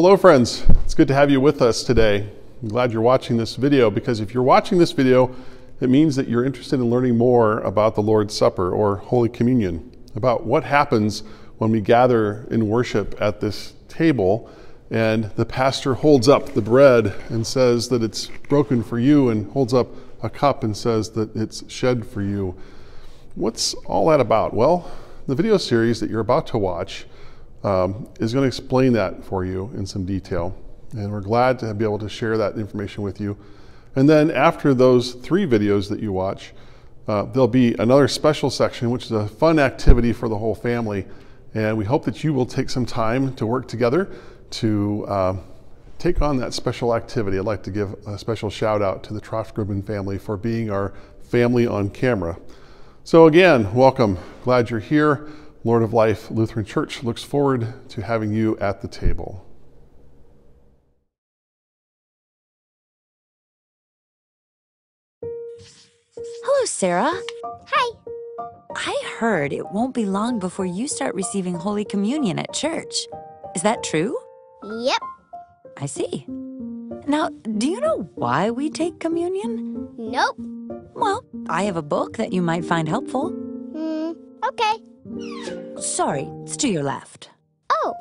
Hello, friends. It's good to have you with us today. I'm glad you're watching this video because if you're watching this video, it means that you're interested in learning more about the Lord's Supper or Holy Communion, about what happens when we gather in worship at this table and the pastor holds up the bread and says that it's broken for you and holds up a cup and says that it's shed for you. What's all that about? Well, the video series that you're about to watch um, is going to explain that for you in some detail. And we're glad to be able to share that information with you. And then after those three videos that you watch, uh, there'll be another special section, which is a fun activity for the whole family. And we hope that you will take some time to work together to uh, take on that special activity. I'd like to give a special shout out to the Troftgruben family for being our family on camera. So, again, welcome. Glad you're here. Lord of Life Lutheran Church looks forward to having you at the table. Hello, Sarah. Hi. I heard it won't be long before you start receiving Holy Communion at church. Is that true? Yep. I see. Now, do you know why we take communion? Nope. Well, I have a book that you might find helpful. Hmm. Okay. Sorry, it's to your left. Oh.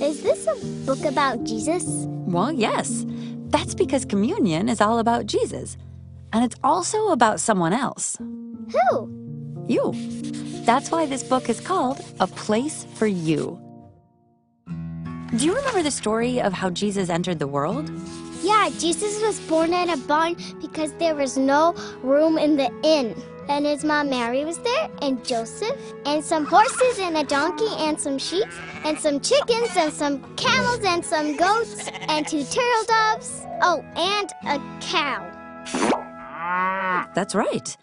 Is this a book about Jesus? Well, yes. That's because communion is all about Jesus. And it's also about someone else. Who? You. That's why this book is called A Place for You. Do you remember the story of how Jesus entered the world? Yeah, Jesus was born in a barn because there was no room in the inn. And his mom Mary was there, and Joseph, and some horses, and a donkey, and some sheep, and some chickens, and some camels, and some goats, and two turtle doves. Oh, and a cow. That's right.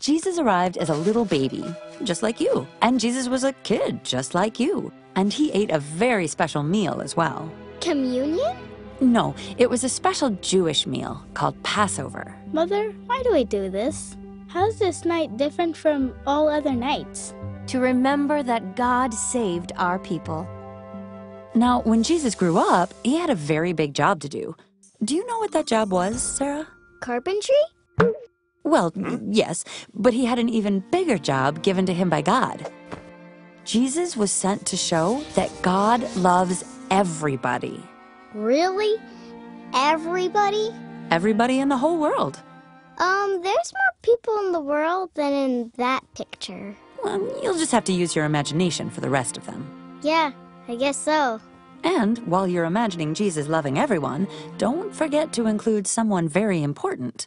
Jesus arrived as a little baby, just like you. And Jesus was a kid, just like you. And he ate a very special meal as well. Communion? No, it was a special Jewish meal called Passover. Mother, why do we do this? How's this night different from all other nights? To remember that God saved our people. Now, when Jesus grew up, he had a very big job to do. Do you know what that job was, Sarah? Carpentry? Well, yes, but he had an even bigger job given to him by God. Jesus was sent to show that God loves everybody. Really? Everybody? Everybody in the whole world. Um, there's more people in the world than in that picture. Well, you'll just have to use your imagination for the rest of them. Yeah, I guess so. And while you're imagining Jesus loving everyone, don't forget to include someone very important.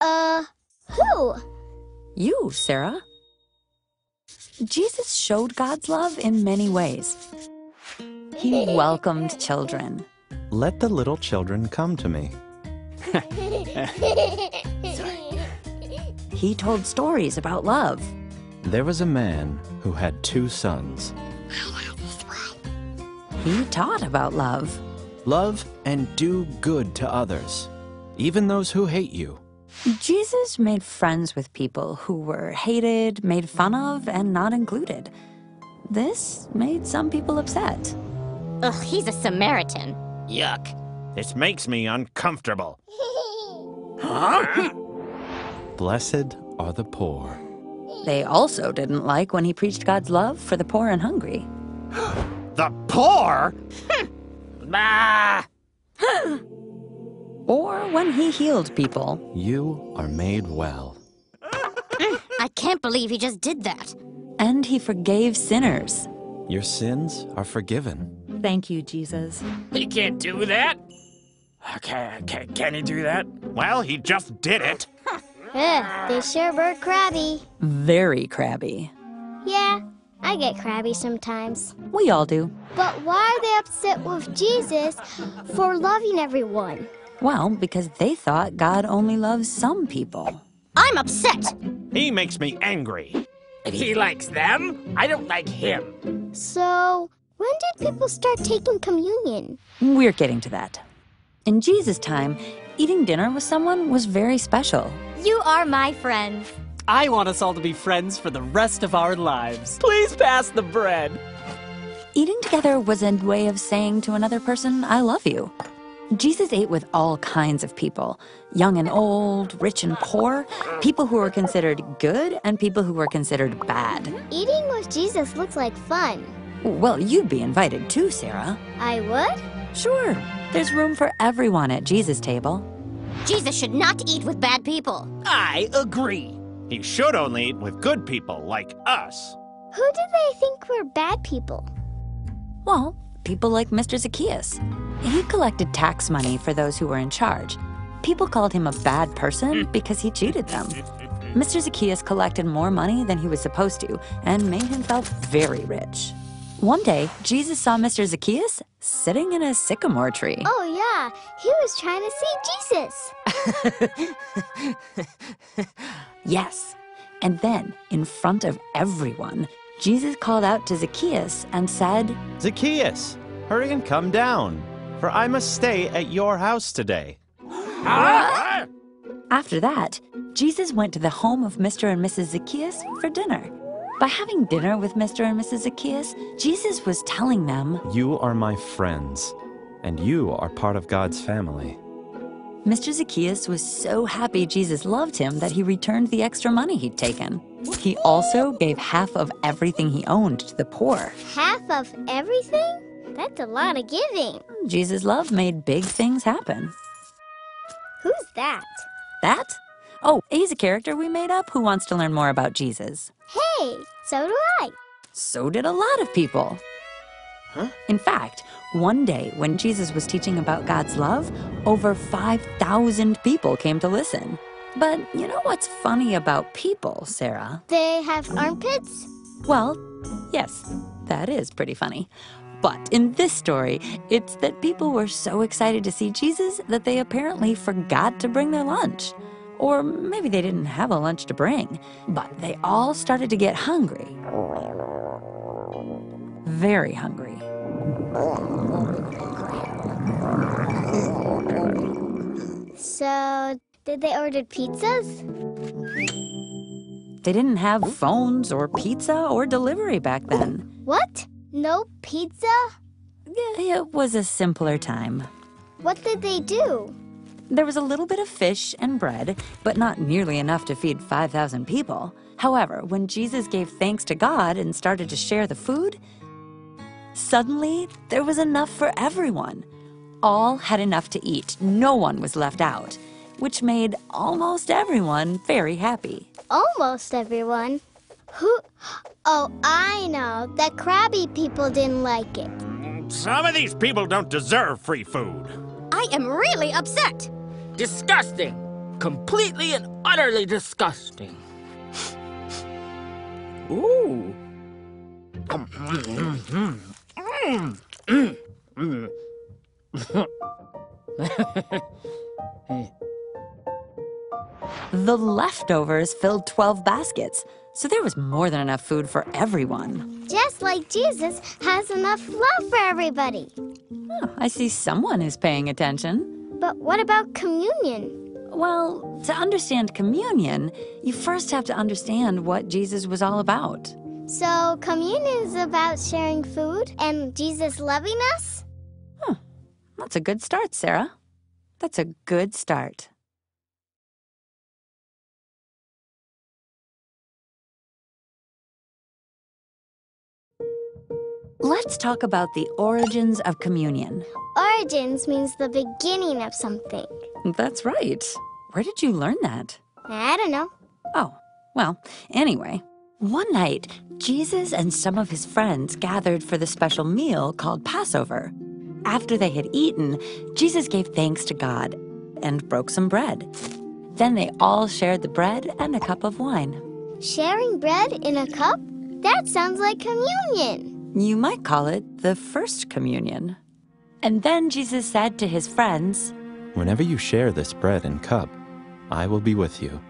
Uh, who? You, Sarah. Jesus showed God's love in many ways. He welcomed children. Let the little children come to me. He told stories about love. There was a man who had two sons. He taught about love. Love and do good to others, even those who hate you. Jesus made friends with people who were hated, made fun of, and not included. This made some people upset. Ugh, he's a Samaritan. Yuck. This makes me uncomfortable. Blessed are the poor. They also didn't like when he preached God's love for the poor and hungry. The poor? bah! Hmm. Or when he healed people. You are made well. Mm, I can't believe he just did that. And he forgave sinners. Your sins are forgiven. Thank you, Jesus. He can't do that. Can, can, can he do that? Well, he just did it. Ugh, they sure were crabby. Very crabby. Yeah, I get crabby sometimes. We all do. But why are they upset with Jesus for loving everyone? Well, because they thought God only loves some people. I'm upset. He makes me angry. He likes them. I don't like him. So, when did people start taking communion? We're getting to that. In Jesus' time, eating dinner with someone was very special. You are my friends. I want us all to be friends for the rest of our lives. Please pass the bread. Eating together was a way of saying to another person, I love you. Jesus ate with all kinds of people young and old, rich and poor, people who were considered good, and people who were considered bad. Eating with Jesus looks like fun. Well, you'd be invited too, Sarah. I would? Sure, there's room for everyone at Jesus' table. Jesus should not eat with bad people. I agree. He should only eat with good people like us. Who did they think were bad people? Well, people like Mr. Zacchaeus. He collected tax money for those who were in charge. People called him a bad person because he cheated them. Mr. Zacchaeus collected more money than he was supposed to and made himself very rich. One day, Jesus saw Mr. Zacchaeus sitting in a sycamore tree. Oh, yeah, he was trying to see Jesus. Yes. And then, in front of everyone, Jesus called out to Zacchaeus and said, Zacchaeus, hurry and come down, for I must stay at your house today. After that, Jesus went to the home of Mr. and Mrs. Zacchaeus for dinner. By having dinner with Mr. and Mrs. Zacchaeus, Jesus was telling them, You are my friends, and you are part of God's family. Mr. Zacchaeus was so happy Jesus loved him that he returned the extra money he'd taken. He also gave half of everything he owned to the poor. Half of everything? That's a lot of giving. Jesus' love made big things happen. Who's that? That? Oh, he's a character we made up who wants to learn more about Jesus. Hey, so do I. So did a lot of people. Huh? In fact, one day when Jesus was teaching about God's love, over 5,000 people came to listen. But you know what's funny about people, Sarah? They have armpits? Well, yes, that is pretty funny. But in this story, it's that people were so excited to see Jesus that they apparently forgot to bring their lunch. Or maybe they didn't have a lunch to bring, but they all started to get hungry. Very hungry. So, did they order pizzas? They didn't have phones or pizza or delivery back then. What? No pizza? It was a simpler time. What did they do? There was a little bit of fish and bread, but not nearly enough to feed 5,000 people. However, when Jesus gave thanks to God and started to share the food, suddenly there was enough for everyone. All had enough to eat, no one was left out, which made almost everyone very happy. Almost everyone. Who? Oh, I know. The crabby people didn't like it. Some of these people don't deserve free food. I am really upset. Disgusting. Completely and utterly disgusting. Ooh. The leftovers filled 12 baskets, so there was more than enough food for everyone. Just like Jesus has enough love for everybody. Oh, I see someone is paying attention. But what about communion? Well, to understand communion, you first have to understand what Jesus was all about. So, communion is about sharing food and Jesus loving us? Huh. That's a good start, Sarah. That's a good start. Let's talk about the origins of communion. Origins means the beginning of something. That's right. Where did you learn that? I don't know. Oh, well, anyway. One night, Jesus and some of his friends gathered for the special meal called Passover. After they had eaten, Jesus gave thanks to God and broke some bread. Then they all shared the bread and a cup of wine. Sharing bread in a cup? That sounds like communion. You might call it the first communion. And then Jesus said to his friends, Whenever you share this bread and cup, I will be with you,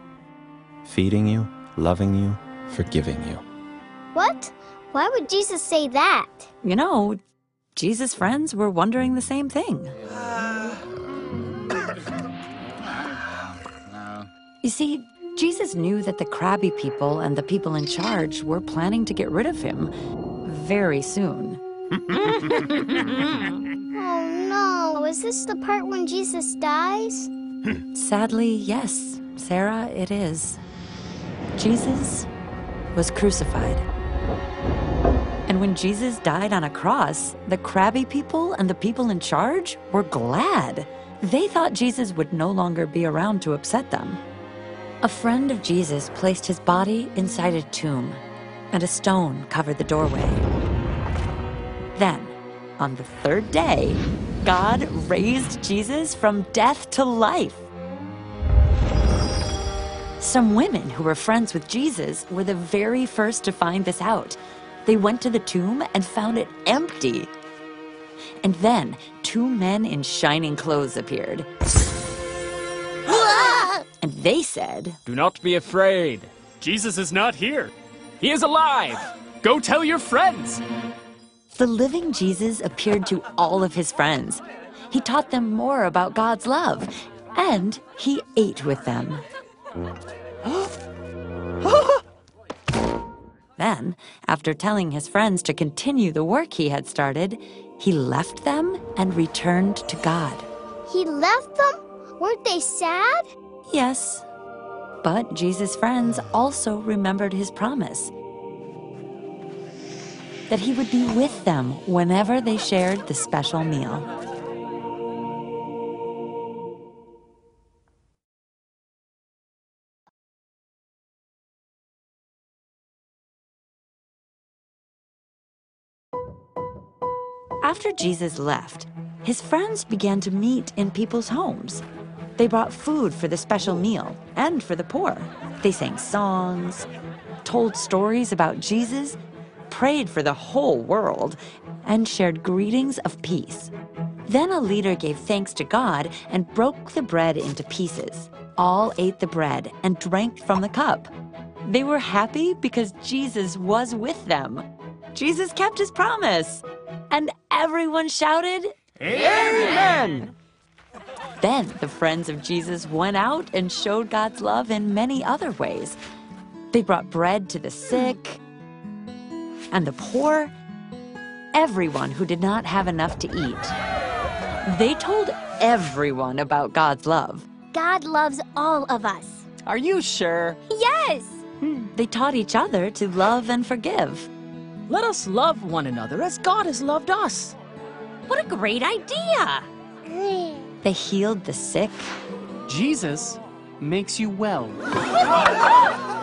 feeding you, loving you, forgiving you. What? Why would Jesus say that? You know, Jesus' friends were wondering the same thing. You see, Jesus knew that the crabby people and the people in charge were planning to get rid of him very soon. oh no, is this the part when Jesus dies? Sadly, yes, Sarah, it is. Jesus was crucified. And when Jesus died on a cross, the crabby people and the people in charge were glad. They thought Jesus would no longer be around to upset them. A friend of Jesus placed his body inside a tomb, and a stone covered the doorway. Then, on the third day, God raised Jesus from death to life. Some women who were friends with Jesus were the very first to find this out. They went to the tomb and found it empty. And then two men in shining clothes appeared. and they said, Do not be afraid. Jesus is not here. He is alive. Go tell your friends. The living Jesus appeared to all of his friends. He taught them more about God's love, and he ate with them. then, after telling his friends to continue the work he had started, he left them and returned to God. He left them? Weren't they sad? Yes. But Jesus' friends also remembered his promise that he would be with them whenever they shared the special meal. After Jesus left, his friends began to meet in people's homes. They brought food for the special meal and for the poor. They sang songs, told stories about Jesus, prayed for the whole world, and shared greetings of peace. Then a leader gave thanks to God and broke the bread into pieces. All ate the bread and drank from the cup. They were happy because Jesus was with them. Jesus kept his promise. And everyone shouted, Amen! Then the friends of Jesus went out and showed God's love in many other ways. They brought bread to the sick and the poor, everyone who did not have enough to eat. They told everyone about God's love. God loves all of us. Are you sure? Yes! Hmm. They taught each other to love and forgive. Let us love one another as God has loved us. What a great idea! They healed the sick. Jesus makes you well.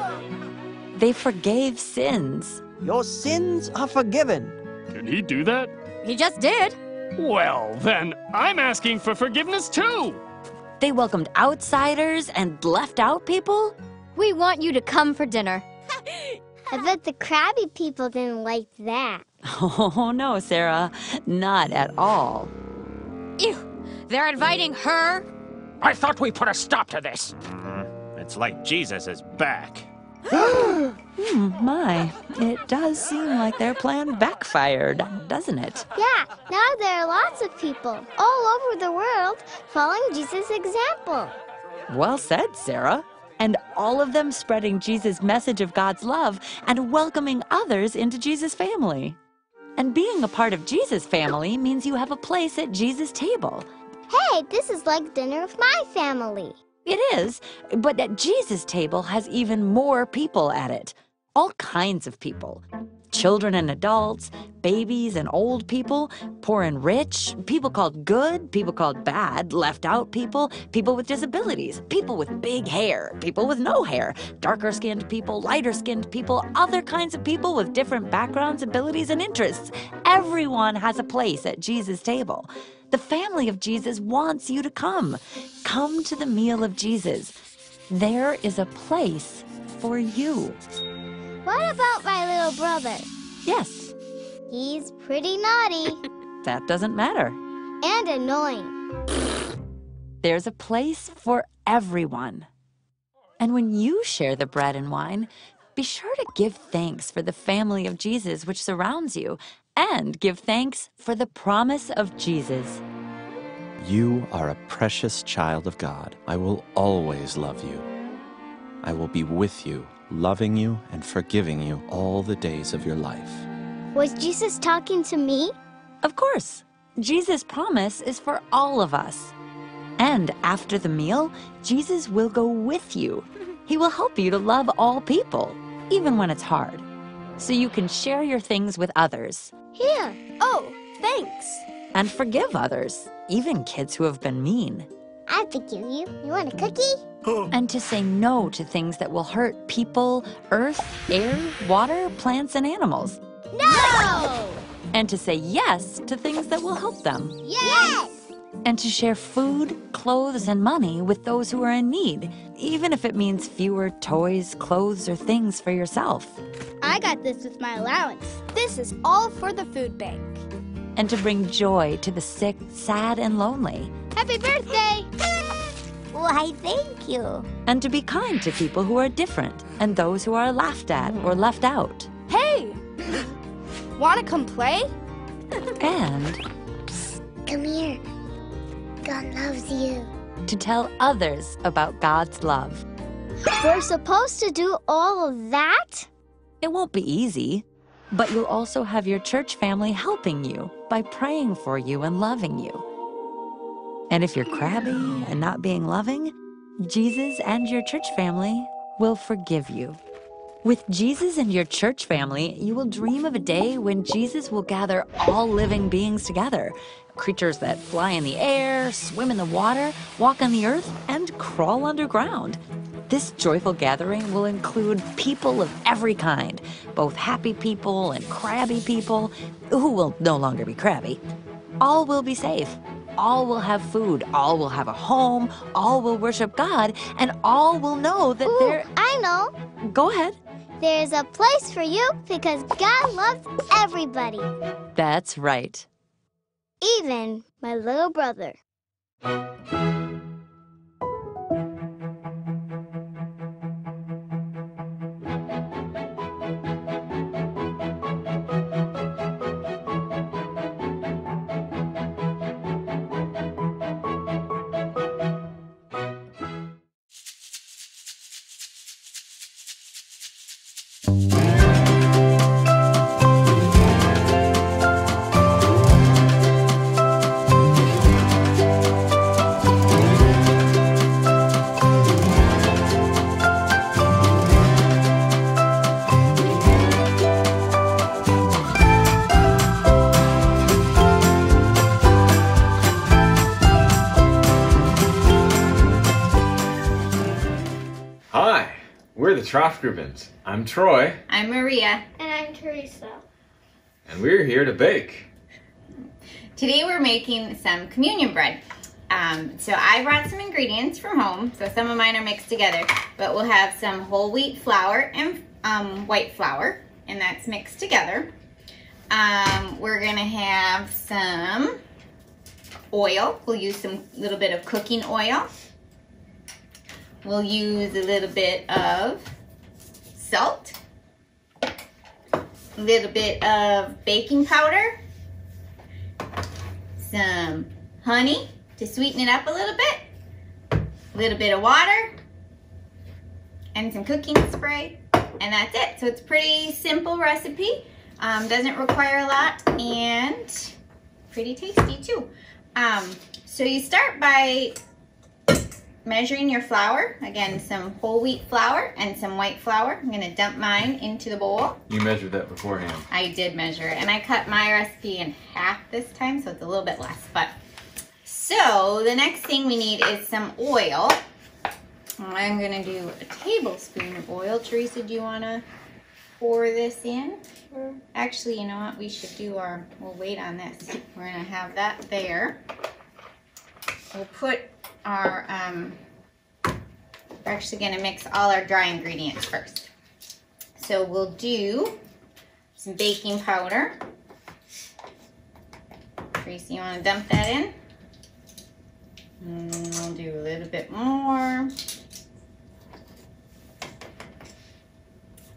They forgave sins. Your sins are forgiven. Did he do that? He just did. Well, then, I'm asking for forgiveness too. They welcomed outsiders and left out people. We want you to come for dinner. I bet the crabby people didn't like that. Oh, no, Sarah. Not at all. Ew! They're inviting her? I thought we put a stop to this. Uh, it's like Jesus is back. Hmm, my, it does seem like their plan backfired, doesn't it? Yeah, now there are lots of people all over the world following Jesus' example. Well said, Sarah. And all of them spreading Jesus' message of God's love and welcoming others into Jesus' family. And being a part of Jesus' family means you have a place at Jesus' table. Hey, this is like dinner with my family. It is, but at Jesus' table has even more people at it. All kinds of people. Children and adults, babies and old people, poor and rich, people called good, people called bad, left out people, people with disabilities, people with big hair, people with no hair, darker skinned people, lighter skinned people, other kinds of people with different backgrounds, abilities, and interests. Everyone has a place at Jesus' table. The family of Jesus wants you to come. Come to the meal of Jesus. There is a place for you. What about my little brother? Yes, He's pretty naughty that doesn't matter. and annoying. There's a place for everyone. And when you share the bread and wine, be sure to give thanks for the family of Jesus which surrounds you, and give thanks for the promise of Jesus. You are a precious child of God. I will always love you. I will be with you, loving you and forgiving you all the days of your life. Was Jesus talking to me? Of course. Jesus' promise is for all of us. And after the meal, Jesus will go with you. He will help you to love all people, even when it's hard, so you can share your things with others Here. Oh, thanks. and forgive others, even kids who have been mean. I forgive you. You want a cookie? Oh. And to say no to things that will hurt people, earth, air, water, plants, and animals. No! And to say yes to things that will help them. Yes! And to share food, clothes, and money with those who are in need, even if it means fewer toys, clothes, or things for yourself. I got this with my allowance. This is all for the food bank. And to bring joy to the sick, sad, and lonely. Happy birthday! Why, thank you. And to be kind to people who are different and those who are laughed at or left out. Hey! Wanna come play? And Come here. God loves you. to tell others about God's love. We're supposed to do all of that? It won't be easy, but you'll also have your church family helping you by praying for you and loving you. And if you're crabby and not being loving, Jesus and your church family will forgive you. With Jesus and your church family, you will dream of a day when Jesus will gather all living beings together creatures that fly in the air, swim in the water, walk on the earth, and crawl underground. This joyful gathering will include people of every kind, both happy people and crabby people, who will no longer be crabby. All will be safe. All will have food. All will have a home. All will worship God. And all will know that Ooh, they're. I know. Go ahead. There's a place for you because God loves everybody, That's right. Even my little brother. We're the Troftgrubens. I'm Troy, I'm Maria. And I'm Teresa. and we're here to bake. Today we're making some communion bread. Um, so I brought some ingredients from home. So some of mine are mixed together, but we'll have some whole wheat flour and um, white flour, and that's mixed together. Um, we're gonna have some oil. We'll use some little bit of cooking oil. We'll use a little bit of salt, a little bit of baking powder, some honey to sweeten it up a little bit, a little bit of water, and some cooking spray, and that's it. So it's a pretty simple recipe. Um, doesn't require a lot and pretty tasty too. Um, so you start by measuring your flour. Again, some whole wheat flour and some white flour. I'm gonna dump mine into the bowl. You measured that beforehand. I did measure it, and I cut my recipe in half this time, so it's a little bit less. But so the next thing we need is some oil. I'm gonna do a tablespoon of oil. Teresa, do you wanna pour this in? Actually, you know what? We should do our. We'll wait on this. We're gonna have that there. We'll put our. Um, we're actually gonna mix all our dry ingredients first. So we'll do some baking powder. Tracy, you want to dump that in? And we'll do a little bit more.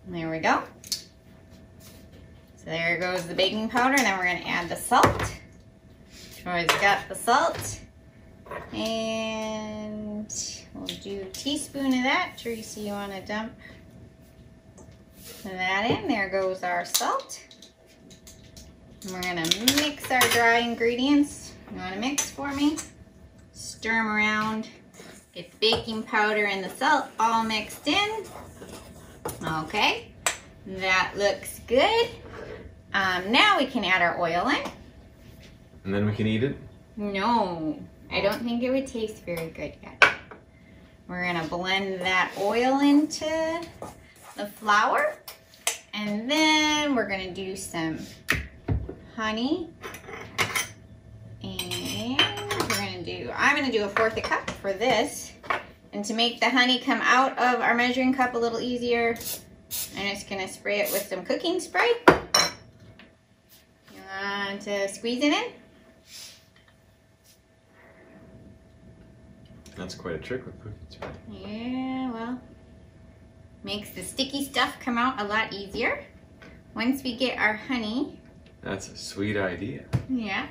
There we go. So there goes the baking powder, and then we're going to add the salt. Troy's got the salt. And we'll do a teaspoon of that. Tracy, you want to dump that in? There goes our salt. We're gonna mix our dry ingredients. You wanna mix for me? Stir them around. Get the baking powder and the salt all mixed in. Okay, that looks good. Um, now we can add our oil in. And then we can eat it? No, I don't think it would taste very good yet. We're gonna blend that oil into the flour. And then we're gonna do some honey. And we're gonna do, I'm gonna do a fourth a cup for this. And to make the honey come out of our measuring cup a little easier, I'm just gonna spray it with some cooking spray. You want to squeeze it in? That's quite a trick with spray. Yeah, well, makes the sticky stuff come out a lot easier. Once we get our honey, That's a sweet idea. yeah,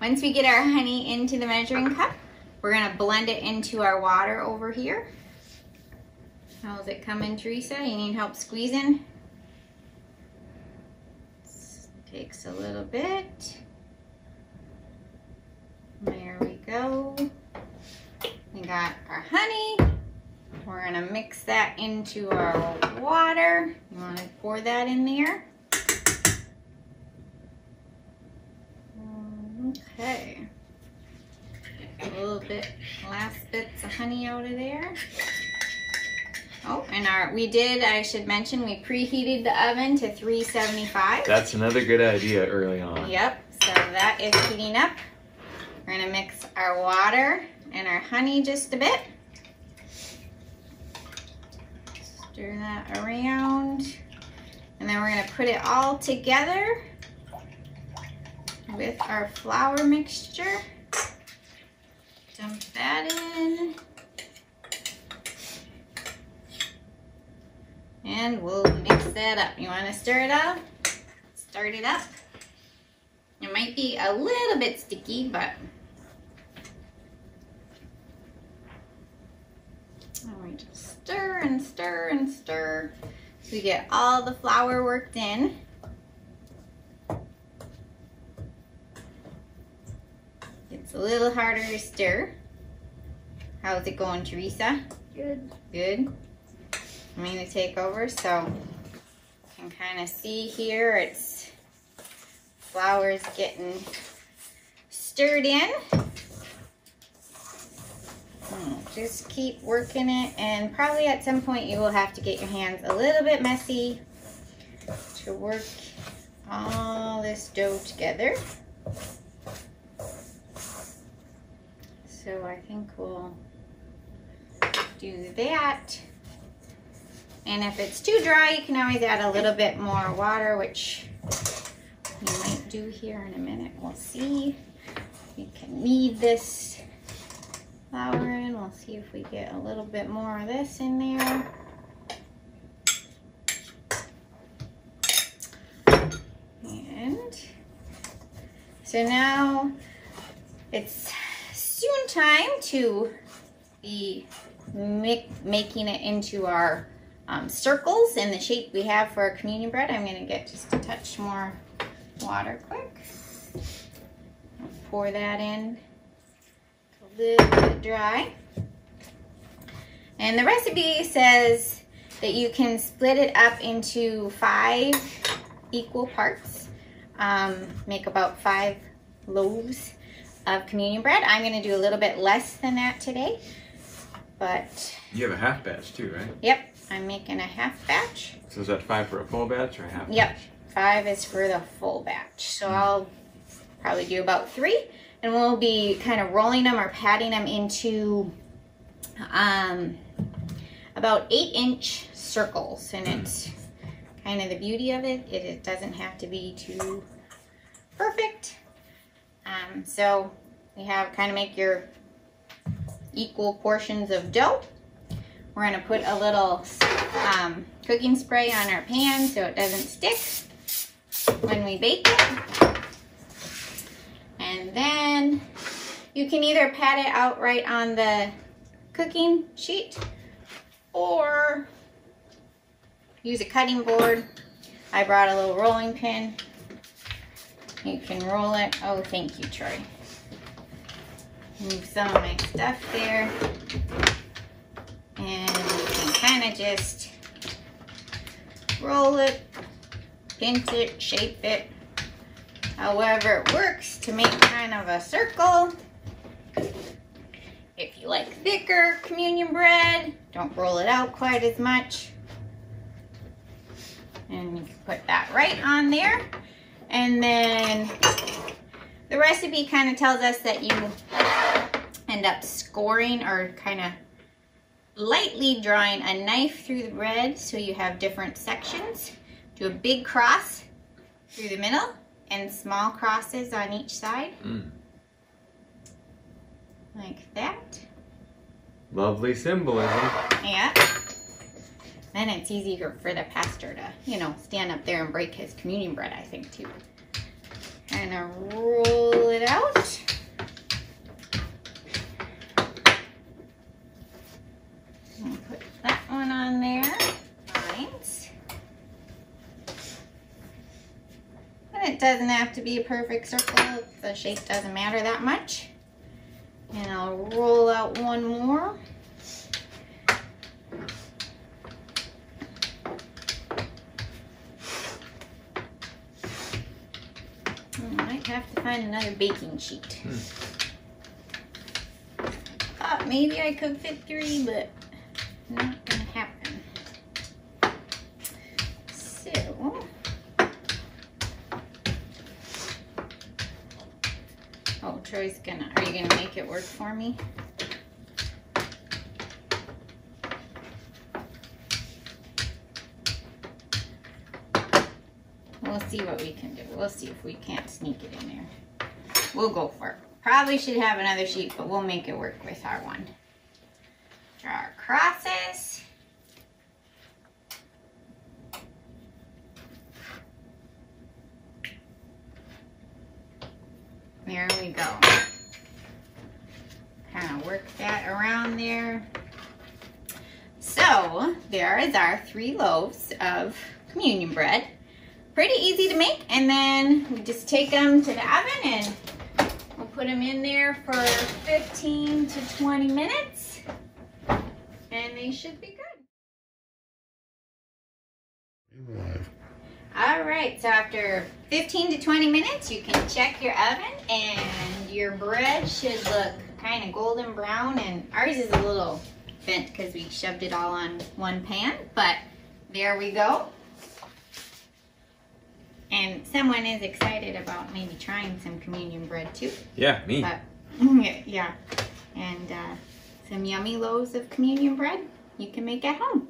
once we get our honey into the measuring cup, we're gonna blend it into our water over here. How's it coming, Teresa? You need help squeezing? Takes a little bit. There we go. We got our honey. We're gonna mix that into our water. You wanna pour that in there? Okay. A little bit, last bits of honey out of there. Oh, and our, we did, I should mention, we preheated the oven to 375. That's another good idea early on. Yep, so that is heating up. We're gonna mix our water and our honey just a bit. Stir that around. And then we're gonna put it all together with our flour mixture. Dump that in. And we'll mix that up. You wanna stir it up? Start it up. It might be a little bit sticky, but and stir and stir and stir so we get all the flour worked in. It's a little harder to stir. How's it going, Teresa? Good. Good. I'm going to take over so you can kind of see here it's flour is getting stirred in. Just keep working it and probably at some point you will have to get your hands a little bit messy to work all this dough together. So I think we'll do that. And if it's too dry, you can always add a little bit more water, which we might do here in a minute. We'll see. We can knead this flour in. We'll see if we get a little bit more of this in there. And so now it's soon time to be making it into our um, circles in the shape we have for our communion bread. I'm going to get just a touch more water quick. Pour that in bit dry. And the recipe says that you can split it up into five equal parts. Um, make about five loaves of communion bread. I'm going to do a little bit less than that today. But, You have a half batch too, right? yep, I'm making a half batch. So is that five for a full batch or a half Yep, batch? five is for the full batch. So I'll probably do about three. And we'll be kind of rolling them or patting them into um, about eight inch circles. And it's kind of the beauty of it. It, it doesn't have to be too perfect. Um, so we have kind of make your equal portions of dough. We're gonna put a little um, cooking spray on our pan so it doesn't stick when we bake it. Then you can either pat it out right on the cooking sheet or use a cutting board. I brought a little rolling pin You can roll it. Oh, thank you, Troy. Move some of my stuff there. And you can kind of just roll it, pinch it, shape it, however it works to make kind of a circle. If you like thicker communion bread, don't roll it out quite as much. And you can put that right on there. And then the recipe kind of tells us that you end up scoring or kind of lightly drawing a knife through the bread so you have different sections. Do a big cross through the middle and small crosses on each side. Mm. Like that. Lovely symbolism. Yeah. Then it's easier for the pastor to, you know, stand up there and break his communion bread, I think, too. Kind of roll it out. And put that one on there. Right. And it doesn't have to be a perfect circle. The shape doesn't matter that much. And I'll roll out one more. Hmm, I might have to find another baking sheet. Hmm. Thought maybe I could fit three, but not gonna happen. So, gonna, are you gonna make it work for me? We'll see what we can do. We'll see if we can't sneak it in there. We'll go for it. Probably should have another sheet, but we'll make it work with our one. Draw our crosses. There we go. Kind of work that around there. So, there is our three loaves of communion bread. Pretty easy to make, and then we just take them to the oven and we'll put them in there for 15 to 20 minutes, and they should be good. All right, so after 15 to 20 minutes, you can check your oven and your bread should look kind of golden brown and ours is a little bent because we shoved it all on one pan, but there we go. And someone is excited about maybe trying some communion bread too. Yeah, me. But, yeah, and uh, some yummy loaves of communion bread you can make at home.